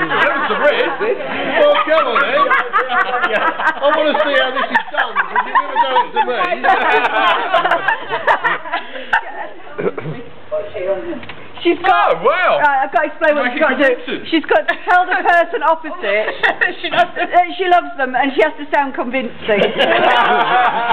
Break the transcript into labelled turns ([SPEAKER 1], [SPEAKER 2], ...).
[SPEAKER 1] There's the red. Well, come on eh? I want to see how this is done, because you never done it to me.
[SPEAKER 2] She's got.
[SPEAKER 1] Oh, wow.
[SPEAKER 2] Right, I've got to explain what she's got to do. She's got to tell the person opposite.
[SPEAKER 3] she loves them.
[SPEAKER 2] Uh, she loves them, and she has to sound convincing.